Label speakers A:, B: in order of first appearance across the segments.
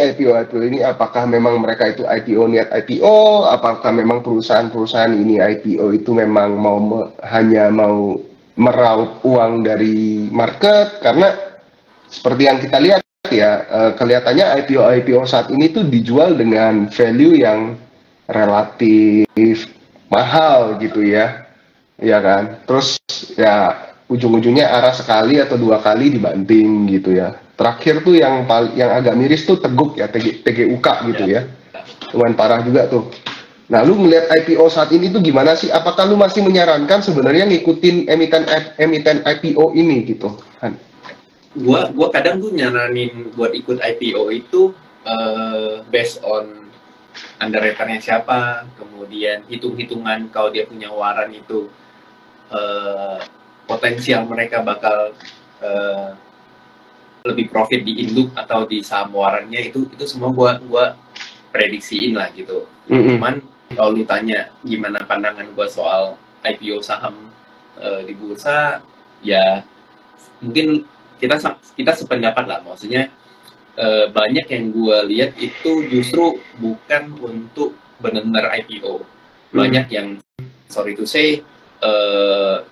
A: IPO IPO ini apakah memang mereka itu IPO niat IPO apakah memang perusahaan-perusahaan ini IPO itu memang mau me, hanya mau meraup uang dari market? Karena seperti yang kita lihat ya uh, kelihatannya IPO IPO saat ini tuh dijual dengan value yang relatif mahal gitu ya. Ya kan? Terus ya ujung-ujungnya arah sekali atau dua kali dibanting gitu ya Terakhir tuh yang yang agak miris tuh teguk ya, TG, TGUK gitu ya. Lumayan parah juga tuh. Nah, lu melihat IPO saat ini tuh gimana sih? Apakah lu masih menyarankan sebenarnya ngikutin emiten emiten IPO ini gitu? Han?
B: Gua gua kadang tuh nyaranin buat ikut IPO itu uh, based on underwriternya siapa, kemudian hitung-hitungan kalau dia punya waran itu uh, potensial mereka bakal uh, lebih profit di induk atau di saham warannya itu itu semua gua gua prediksiin lah gitu. Mm-hmm. Cuman kalau lu tanya gimana pandangan gua soal IPO saham uh, di bursa, ya mungkin kita kita sependapat lah. Maksudnya uh, banyak yang gua lihat itu justru bukan untuk benar-benar IPO. Banyak mm-hmm. yang sorry to say uh,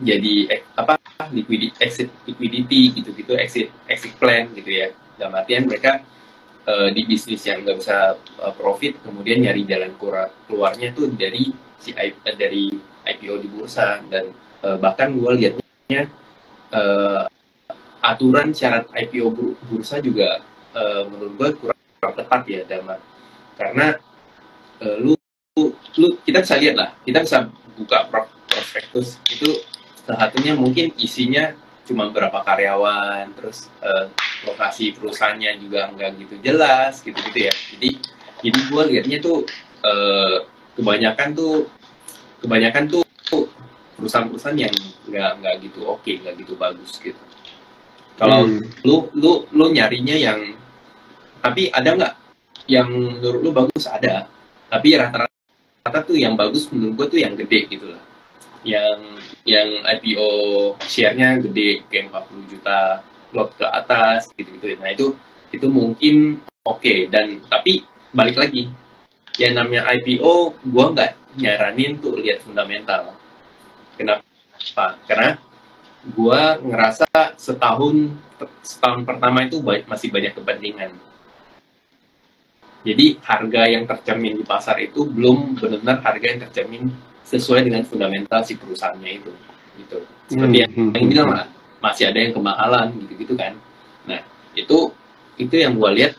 B: jadi eh, apa liquidity exit liquidity gitu-gitu exit exit plan gitu ya. Dalam artian mereka uh, di bisnis yang nggak bisa uh, profit kemudian nyari jalan keluar keluarnya tuh dari si uh, dari IPO di bursa. Dan uh, bahkan gue lihatnya uh, aturan syarat IPO bursa juga uh, menurut gue kurang, kurang tepat ya dalam karena uh, lu lu kita bisa lihat lah kita bisa buka prospektus itu salah satunya mungkin isinya cuma berapa karyawan terus uh, lokasi perusahaannya juga nggak gitu jelas gitu gitu ya. Jadi jadi gue liatnya tuh uh, kebanyakan tuh kebanyakan tuh perusahaan-perusahaan yang nggak nggak gitu oke okay, nggak gitu bagus gitu. Kalau hmm. lu lu lu nyarinya yang tapi ada nggak yang menurut lu bagus? Ada. Tapi rata-rata tuh yang bagus menurut gue tuh yang gede gitu lah yang yang IPO share-nya gede kayak 40 juta lot ke atas gitu-gitu. Nah itu itu mungkin oke okay. dan tapi balik lagi yang namanya IPO gua nggak nyaranin tuh lihat fundamental. Kenapa? Karena gua ngerasa setahun setahun pertama itu masih banyak kepentingan. Jadi harga yang tercermin di pasar itu belum benar-benar harga yang tercermin sesuai dengan fundamental si perusahaannya itu gitu. Seperti hmm, yang, hmm, yang bilang lah masih ada yang kemahalan gitu gitu kan. Nah itu itu yang gue lihat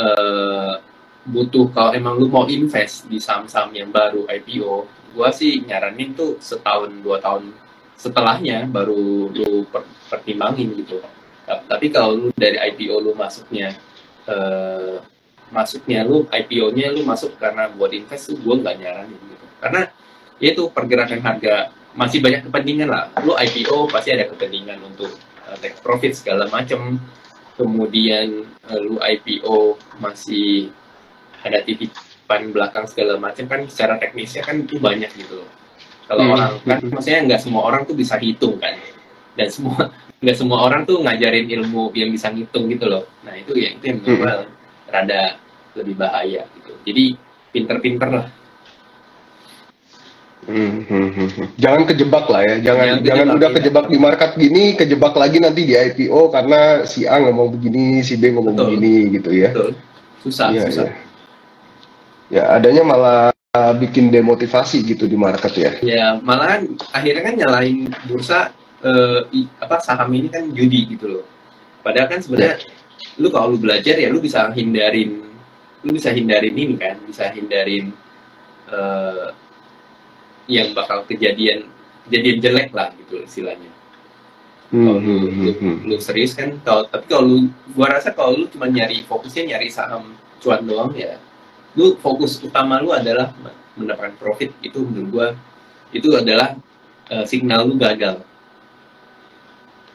B: uh, butuh kalau emang lu mau invest di saham-saham yang baru IPO gue sih nyaranin tuh setahun dua tahun setelahnya baru lu per, pertimbangin gitu. Tapi kalau lu dari IPO lu masuknya uh, masuknya lu IPO-nya lu masuk karena buat invest tuh gue nggak nyaranin gitu. Karena itu pergerakan harga masih banyak kepentingan lah. Lu IPO pasti ada kepentingan untuk uh, take profit segala macam. Kemudian uh, lu IPO masih ada titipan belakang segala macam kan secara teknisnya kan itu banyak gitu loh. Kalau hmm. orang kan maksudnya nggak semua orang tuh bisa hitung kan. Dan semua nggak semua orang tuh ngajarin ilmu yang bisa ngitung gitu loh. Nah itu ya itu yang menurut hmm. rada lebih bahaya gitu. Jadi pinter-pinter lah
A: Hmm, hmm, hmm, hmm. Jangan kejebak lah ya, jangan jangan, jangan udah kejebak di market gini, kejebak lagi nanti di IPO karena si A ngomong begini, si B ngomong Betul. begini gitu ya. Betul.
B: Susah, ya, susah.
A: Ya. ya, adanya malah bikin demotivasi gitu di market ya.
B: Ya, malahan akhirnya kan nyalain bursa eh, apa saham ini kan judi gitu loh. Padahal kan sebenarnya ya. lu kalau lu belajar ya lu bisa hindarin lu bisa hindarin ini kan, bisa hindarin eh, yang bakal kejadian kejadian jelek lah gitu istilahnya. Hmm, kalau lu, hmm, lu, hmm, lu serius kan kalau tapi kalau lu gua rasa kalau lu cuma nyari fokusnya nyari saham cuan doang ya lu fokus utama lu adalah mendapatkan profit. Itu menurut gua itu adalah uh, signal lu gagal.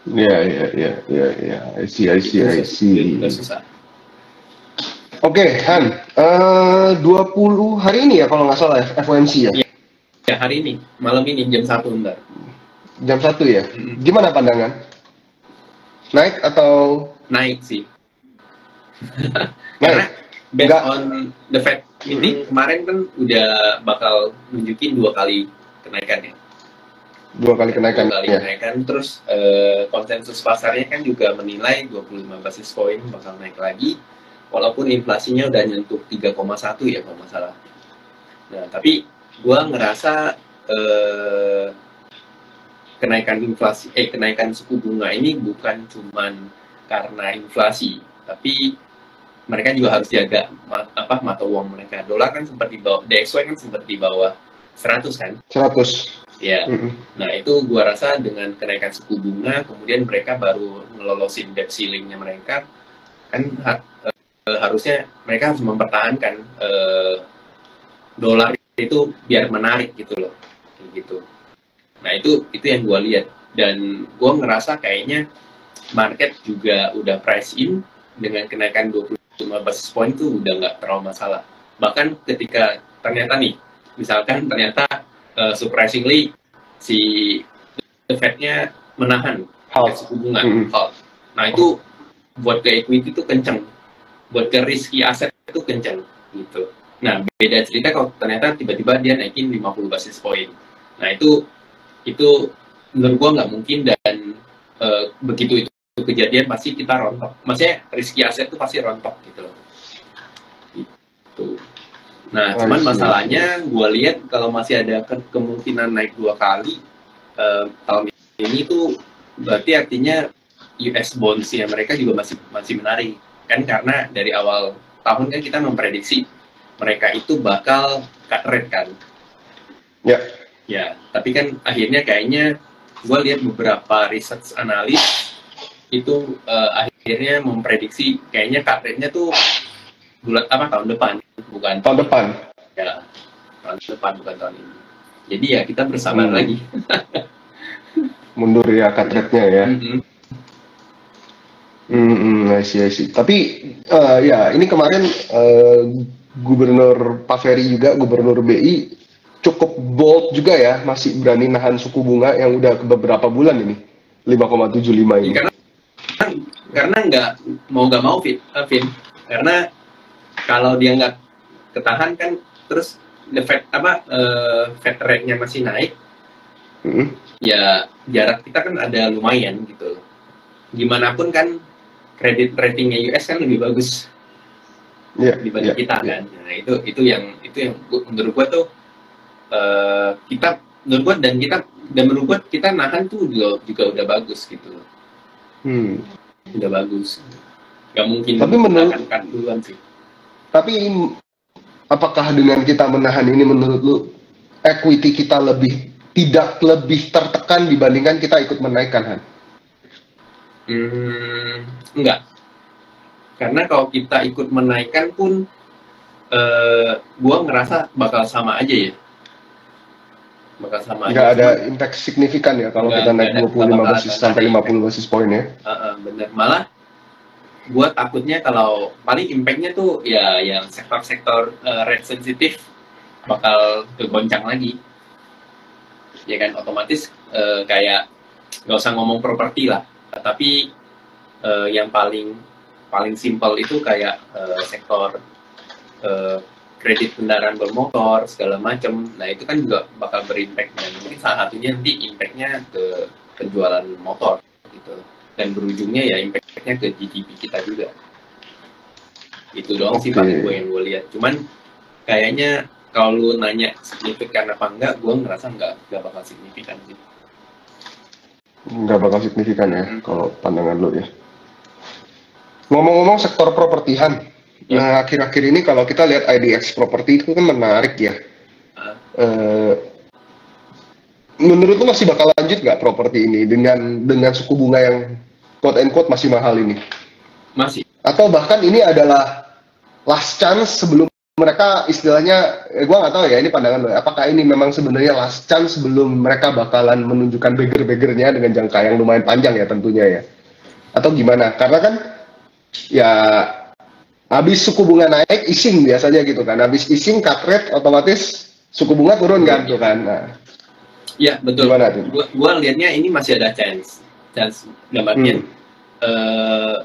A: Ya ya ya ya ya. I see I see I see. Oke, okay, Han. Uh, 20 hari ini ya kalau nggak salah FOMC ya? ya
B: Ya hari ini, malam ini jam satu ntar.
A: Jam satu ya? Hmm. Gimana pandangan? Naik atau?
B: Naik sih. Karena based
A: enggak.
B: on the Fed meeting kemarin kan udah bakal nunjukin dua kali kenaikan ya.
A: dua kali kenaikan
B: Dua kali
A: ya.
B: kenaikan terus eh, konsensus pasarnya kan juga menilai 25 basis point bakal naik lagi walaupun inflasinya udah nyentuh 3,1 ya kalau nggak salah. Nah, tapi gua ngerasa eh, kenaikan inflasi eh kenaikan suku bunga ini bukan cuman karena inflasi, tapi mereka juga harus jaga apa mata uang mereka. Dolar kan sempat di bawah, DXY kan sempat di bawah 100 kan?
A: 100
B: Ya.
A: Mm-mm.
B: Nah, itu gua rasa dengan kenaikan suku bunga, kemudian mereka baru ngelolosin debt ceiling-nya mereka, kan ha- eh, harusnya mereka harus mempertahankan eh, dolar itu biar menarik gitu loh, Kayak gitu. Nah, itu itu yang gua lihat dan gua ngerasa kayaknya market juga udah price in dengan kenaikan 25 basis point itu udah nggak terlalu masalah. Bahkan ketika ternyata nih, misalkan ternyata uh, surprisingly si the Fed-nya menahan
A: Halt.
B: suku bunga.
A: Mm-mm.
B: halt. Nah itu buat ke equity itu kenceng, buat ke risky aset itu kenceng gitu. Nah beda cerita kalau ternyata tiba-tiba dia naikin 50 basis point. Nah itu itu menurut gua nggak mungkin dan eh, begitu itu kejadian pasti kita rontok. Maksudnya risky aset itu pasti rontok gitu loh. Gitu. Nah,
A: I
B: cuman masalahnya gue lihat kalau masih ada ke- kemungkinan naik dua kali eh, tahun ini tuh berarti artinya US bonds ya mereka juga masih masih menarik kan karena dari awal tahun kan kita memprediksi mereka itu bakal cut rate kan.
A: Ya.
B: Ya, tapi kan akhirnya kayaknya gue lihat beberapa research analis itu eh, akhirnya memprediksi kayaknya cut rate-nya tuh bulan apa tahun depan bukan
A: tahun depan
B: ya tahun depan bukan tahun ini jadi ya kita bersabar
A: Hmm.
B: lagi
A: mundur ya cut rate-nya ya.
B: Mhm.
A: Hmm, hmm, I see, I see. Tapi eh, ya ini kemarin eh, Gubernur Pak Ferry juga Gubernur BI cukup bold juga ya, masih berani nahan suku bunga yang udah ke beberapa bulan ini 5,75 ini.
B: karena karena nggak mau nggak mau Vin, eh, Vin. karena kalau dia nggak ketahan kan terus the Fed apa eh, Fed rate-nya masih naik
A: Hmm,
B: ya jarak kita kan ada lumayan gitu. Gimana pun kan kredit ratingnya US kan lebih bagus
A: ya,
B: dibanding
A: ya,
B: kita
A: ya.
B: kan. Nah itu itu yang itu yang menurut gua tuh eh, kita menurut gua dan kita dan menurut gua kita nahan tuh juga juga udah bagus gitu.
A: Hmm.
B: Udah bagus. Gak mungkin
A: Tapi menurut-
B: duluan sih.
A: Tapi apakah dengan kita menahan ini menurut lu equity kita lebih tidak lebih tertekan dibandingkan kita ikut menaikkan Han?
B: Hmm, enggak. Karena kalau kita ikut menaikkan pun, eh, gua ngerasa bakal sama aja ya. Bakal sama
A: Nggak
B: aja.
A: ada impact signifikan ya kalau kita naik
B: nggak ada,
A: 25
B: nggak
A: basis sampai
B: ada
A: 50 basis point ya.
B: Heeh, Uh, bener. Malah, gua takutnya kalau paling impactnya tuh ya yang sektor-sektor eh, rate sensitif bakal kegoncang lagi. Ya kan, otomatis eh, kayak nggak usah ngomong properti lah, tapi eh, yang paling paling simpel itu kayak eh, sektor eh, kredit kendaraan bermotor segala macam. Nah itu kan juga bakal berimpact dan mungkin salah satunya nanti impactnya ke penjualan motor gitu dan berujungnya ya impactnya ke GDP kita juga. Itu doang sih
A: Oke.
B: paling gue yang gue lihat. Cuman kayaknya kalau lu nanya signifikan apa enggak, gue ngerasa enggak enggak bakal signifikan sih.
A: Nggak bakal signifikan ya
B: Hmm.
A: kalau pandangan lu ya. Ngomong-ngomong sektor propertihan,
B: Ya.
A: nah, akhir-akhir ini kalau kita lihat IDX properti itu kan menarik ya.
B: Ah.
A: Eh, menurut lu masih bakal lanjut nggak properti ini dengan dengan suku bunga yang quote and quote masih mahal ini?
B: Masih.
A: Atau bahkan ini adalah last chance sebelum mereka istilahnya, eh, gua nggak tahu ya ini pandangan lo. ya. Apakah ini memang sebenarnya last chance sebelum mereka bakalan menunjukkan beggar-beggarnya dengan jangka yang lumayan panjang ya tentunya ya? Atau gimana? Karena kan ya habis suku bunga naik ising biasanya gitu kan. Habis ising cut rate otomatis suku bunga turun kan tuh kan. Nah,
B: Ya betul.
A: Gimana tuh?
B: Gua, gua liatnya ini masih ada chance, chance artian
A: hmm,
B: eh,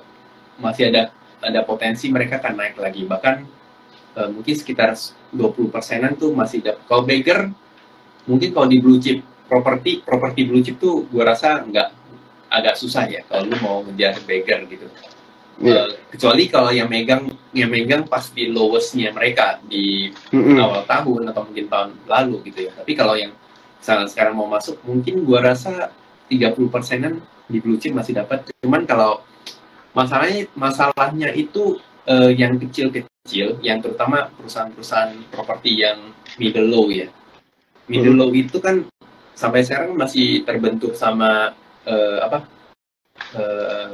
B: masih ada ada potensi mereka akan naik lagi bahkan uh, mungkin sekitar 20 persenan tuh masih dapat kalau beggar mungkin kalau di blue chip properti properti blue chip tuh gue rasa nggak agak susah ya kalau lu mau ngejar beggar gitu yeah. uh, kecuali kalau yang megang yang megang pas di lowestnya mereka di mm-hmm. awal tahun atau mungkin tahun lalu gitu ya tapi kalau yang sekarang sekarang mau masuk mungkin gue rasa 30 persenan di blue chip masih dapat cuman kalau masalahnya masalahnya itu uh, yang kecil-kecil yang terutama perusahaan-perusahaan properti yang middle low ya middle hmm. low itu kan sampai sekarang masih terbentuk sama uh, apa uh,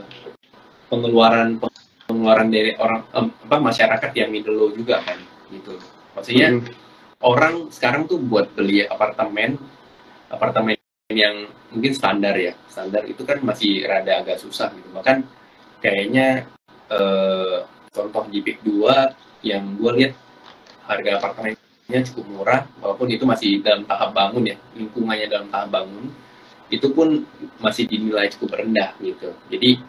B: pengeluaran pengeluaran dari orang apa masyarakat yang middle low juga kan gitu. Maksudnya hmm. orang sekarang tuh buat beli apartemen apartemen yang mungkin standar ya. Standar itu kan masih rada agak susah gitu. Bahkan kayaknya uh, contoh JPEG 2 yang gue lihat harga apartemennya cukup murah walaupun itu masih dalam tahap bangun ya lingkungannya dalam tahap bangun itu pun masih dinilai cukup rendah gitu. Jadi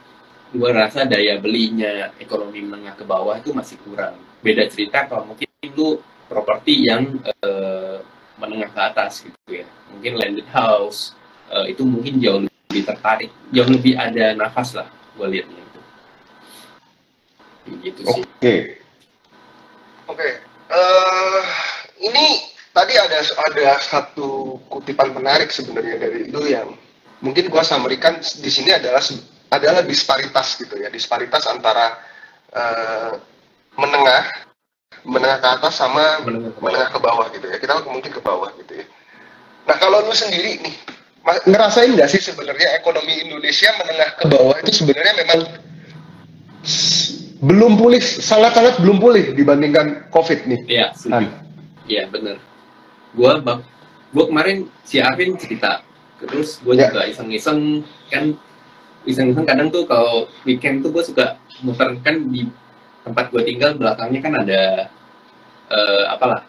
B: gue rasa daya belinya ekonomi menengah ke bawah itu masih kurang beda cerita kalau mungkin lu properti yang uh, menengah ke atas gitu ya mungkin landed house uh, itu mungkin jauh lebih tertarik jauh lebih ada nafas lah gue lihatnya gitu sih.
A: Oke. Okay. Oke. Okay. Uh, eh, ini tadi ada ada satu kutipan menarik sebenarnya dari lu yang mungkin gua samerikan di sini adalah adalah disparitas gitu ya. Disparitas antara uh, menengah menengah ke atas sama menengah ke, menengah ke bawah gitu ya. Kita mungkin ke bawah gitu ya. Nah kalau lu sendiri nih ngerasain nggak sih sebenarnya ekonomi Indonesia menengah ke bawah itu sebenarnya memang belum pulih sangat-sangat belum pulih dibandingkan COVID nih.
B: Iya, iya benar. Gua bang, gua kemarin si Arvin cerita, terus gue ya. juga iseng-iseng kan iseng-iseng kadang tuh kalau weekend tuh gue suka muter kan di tempat gue tinggal belakangnya kan ada uh, apalah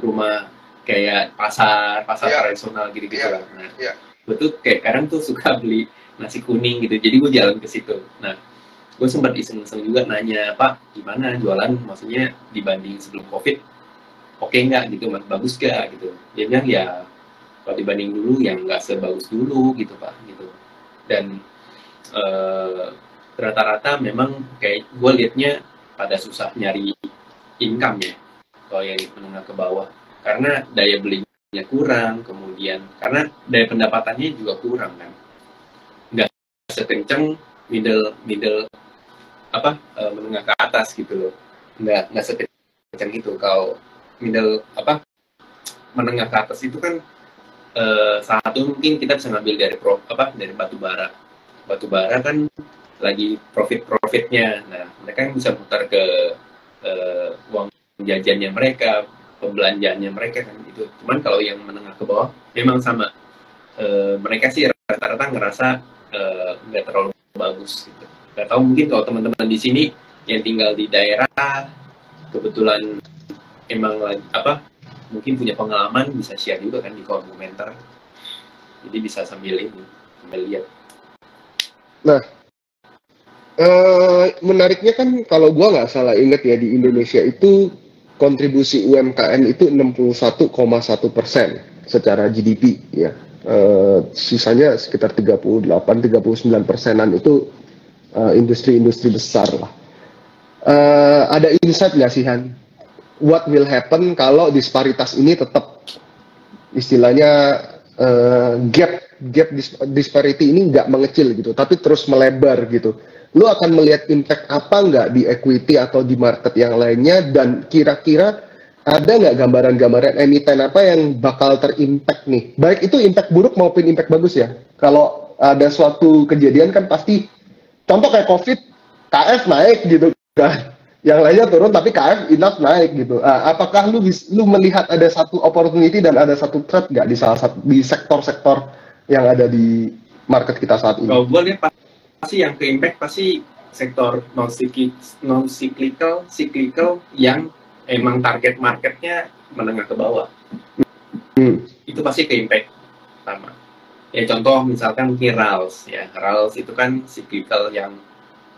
B: rumah kayak pasar pasar ya. tradisional gitu-gitu ya. Nah, ya. gue tuh kayak kadang tuh suka beli nasi kuning gitu, jadi gue jalan ke situ. Nah gue sempat iseng-iseng juga nanya pak gimana jualan maksudnya dibanding sebelum covid oke okay nggak gitu mas bagus gak gitu dia bilang ya kalau dibanding dulu yang nggak sebagus dulu gitu pak gitu dan uh, rata-rata memang kayak gue liatnya pada susah nyari income ya kalau yang menengah ke bawah. Karena daya belinya kurang kemudian karena daya pendapatannya juga kurang kan. Nggak sekencang middle middle apa uh, menengah ke atas gitu loh. Nggak nggak sekencang itu. Kalau middle apa menengah ke atas itu kan uh, satu mungkin kita bisa ngambil dari pro, apa dari batu bara batu bara kan lagi profit profitnya nah mereka kan bisa putar ke uh, uang jajannya mereka pembelanjaannya mereka kan itu. Cuman kalau yang menengah ke bawah memang sama. Uh, mereka sih rata-rata ngerasa nggak uh, terlalu bagus gitu. Nggak tahu mungkin kalau teman-teman di sini yang tinggal di daerah kebetulan emang lagi apa mungkin punya pengalaman bisa share juga kan di kolom komentar. Jadi bisa sambil ini sambil lihat
A: nah uh, menariknya kan kalau gua nggak salah ingat ya di Indonesia itu kontribusi UMKM itu 61,1 persen secara GDP ya uh, sisanya sekitar 38 39 persenan itu Eh, industri-industri uh, besar lah. Uh, ada insight nggak sih Han? What will happen kalau disparitas ini tetap istilahnya uh, gap gap dis disparity ini nggak mengecil gitu, tapi terus melebar gitu. Lu akan melihat impact apa nggak di equity atau di market yang lainnya dan kira-kira ada nggak gambaran-gambaran emiten apa yang bakal terimpact nih? Baik itu impact buruk maupun impact bagus ya. Kalau ada suatu kejadian kan pasti contoh kayak covid KF naik gitu kan yang lainnya turun tapi KF enough naik gitu uh, apakah lu lu melihat ada satu opportunity dan ada satu threat nggak di salah satu di sektor-sektor yang ada di market kita saat ini
B: kalau gue lihat pasti yang ke impact pasti sektor non non cyclical cyclical yang emang target marketnya menengah ke bawah hmm. itu pasti ke impact sama ya contoh misalkan mungkin RALS ya RALS itu kan cyclical yang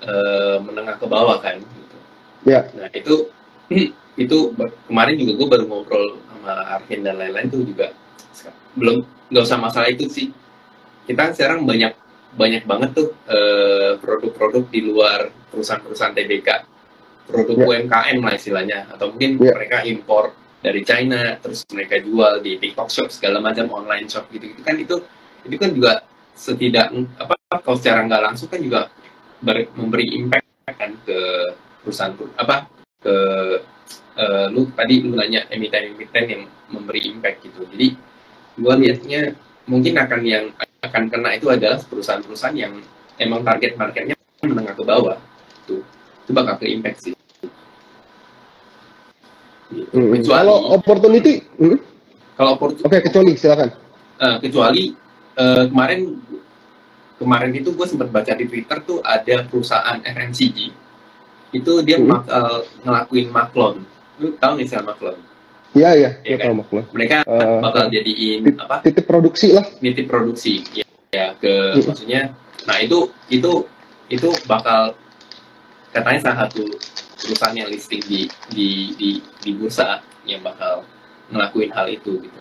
B: uh, menengah ke bawah kan gitu.
A: Ya.
B: nah itu itu kemarin juga gue baru ngobrol sama Arvin dan lain-lain tuh juga belum nggak usah masalah itu sih kita sekarang banyak banyak banget tuh uh, produk-produk di luar perusahaan-perusahaan TBK produk
A: Ya.
B: UMKM lah istilahnya atau mungkin
A: Ya.
B: mereka impor dari China terus mereka jual di TikTok Shop segala macam online shop gitu gitu kan itu itu kan juga setidak apa kalau secara nggak langsung kan juga ber- memberi impact kan ke perusahaan apa ke eh, lu tadi lu nanya emiten-emiten yang memberi impact gitu jadi gua lihatnya mungkin akan yang akan kena itu adalah perusahaan-perusahaan yang emang target marketnya menengah ke bawah itu itu bakal ke impact sih Gitu.
A: Hmm.
B: kecuali
A: Kalau opportunity, hmm?
B: kalau opportunity
A: oke kecuali silakan.
B: Eh, kecuali eh, kemarin kemarin itu gue sempat baca di Twitter tuh ada perusahaan FMCG itu dia
A: Hmm.
B: bakal ngelakuin maklon lu tahu nggak sih maklon
A: Iya iya,
B: Iya
A: ya,
B: kan? mereka
A: Eh,
B: bakal jadiin apa
A: Titik produksi lah.
B: nitip produksi ya, ya ke
A: Hmm.
B: maksudnya nah itu itu itu bakal katanya salah satu perusahaan yang listing di di di di bursa yang bakal ngelakuin hal itu gitu